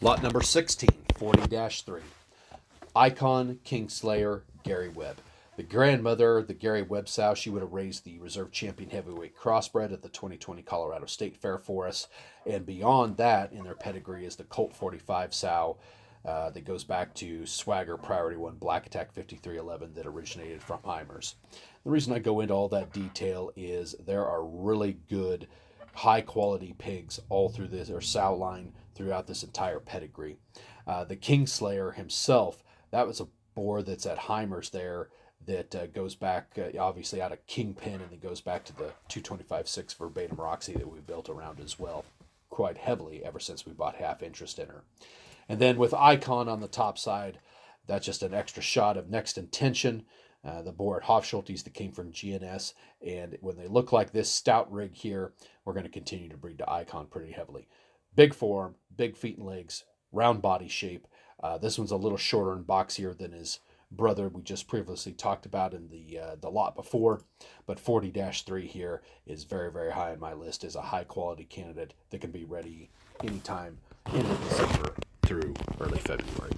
Lot number 16, 40 3. Icon Kingslayer Gary Webb. The grandmother, the Gary Webb sow, she would have raised the reserve champion heavyweight crossbred at the 2020 Colorado State Fair for us. And beyond that, in their pedigree, is the Colt 45 sow uh, that goes back to Swagger Priority One Black Attack 5311 that originated from Heimers. The reason I go into all that detail is there are really good, high quality pigs all through this, or sow line throughout this entire pedigree. Uh, the Kingslayer himself, that was a boar that's at Heimer's there that uh, goes back uh, obviously out of Kingpin and then goes back to the 225.6 verbatim Roxy that we built around as well quite heavily ever since we bought half interest in her. And then with Icon on the top side, that's just an extra shot of next intention. Uh, the boar at Hofschultes that came from GNS. And when they look like this stout rig here, we're going to continue to breed to Icon pretty heavily. Big form, big feet and legs, round body shape. Uh, this one's a little shorter and boxier than his brother we just previously talked about in the uh, the lot before but 40-3 here is very very high on my list as a high quality candidate that can be ready anytime in December through early February